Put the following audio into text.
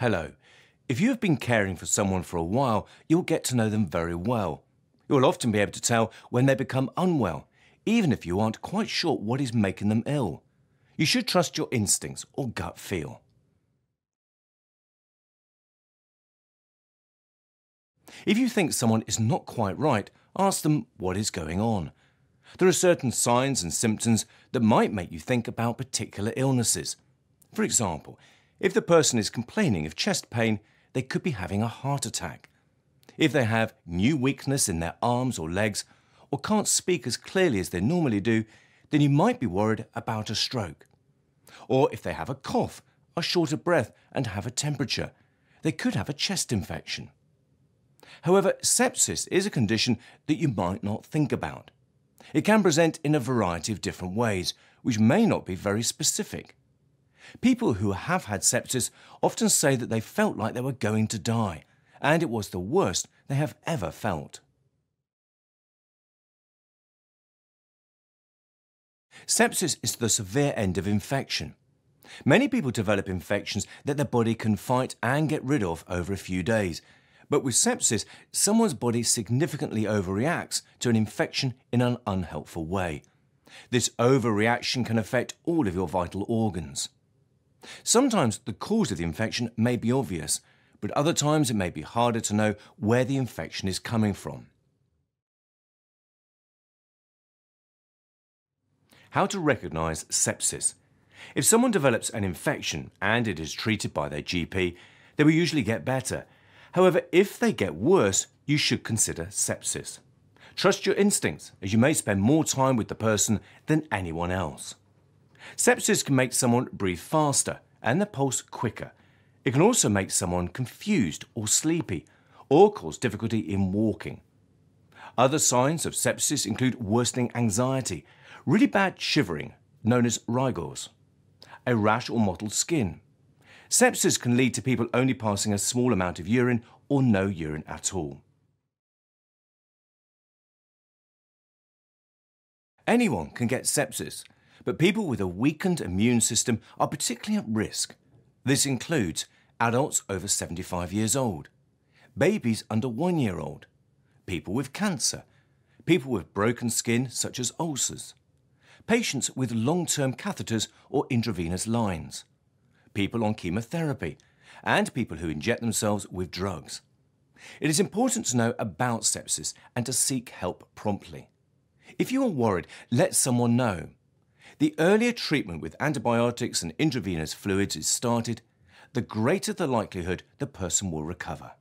Hello. If you have been caring for someone for a while, you'll get to know them very well. You'll often be able to tell when they become unwell, even if you aren't quite sure what is making them ill. You should trust your instincts or gut feel. If you think someone is not quite right, ask them what is going on. There are certain signs and symptoms that might make you think about particular illnesses. For example, if the person is complaining of chest pain, they could be having a heart attack. If they have new weakness in their arms or legs, or can't speak as clearly as they normally do, then you might be worried about a stroke. Or if they have a cough, are short of breath, and have a temperature, they could have a chest infection. However, sepsis is a condition that you might not think about. It can present in a variety of different ways, which may not be very specific. People who have had sepsis often say that they felt like they were going to die, and it was the worst they have ever felt. Sepsis is the severe end of infection. Many people develop infections that their body can fight and get rid of over a few days. But with sepsis, someone's body significantly overreacts to an infection in an unhelpful way. This overreaction can affect all of your vital organs. Sometimes the cause of the infection may be obvious, but other times it may be harder to know where the infection is coming from. How to recognize sepsis. If someone develops an infection and it is treated by their GP, they will usually get better. However, if they get worse, you should consider sepsis. Trust your instincts, as you may spend more time with the person than anyone else. Sepsis can make someone breathe faster and the pulse quicker. It can also make someone confused or sleepy, or cause difficulty in walking. Other signs of sepsis include worsening anxiety, really bad shivering, known as rigors, a rash or mottled skin. Sepsis can lead to people only passing a small amount of urine or no urine at all. Anyone can get sepsis, but people with a weakened immune system are particularly at risk. This includes adults over 75 years old, babies under one year old, people with cancer, people with broken skin such as ulcers, patients with long-term catheters or intravenous lines, people on chemotherapy, and people who inject themselves with drugs. It is important to know about sepsis and to seek help promptly. If you are worried, let someone know. The earlier treatment with antibiotics and intravenous fluids is started, the greater the likelihood the person will recover.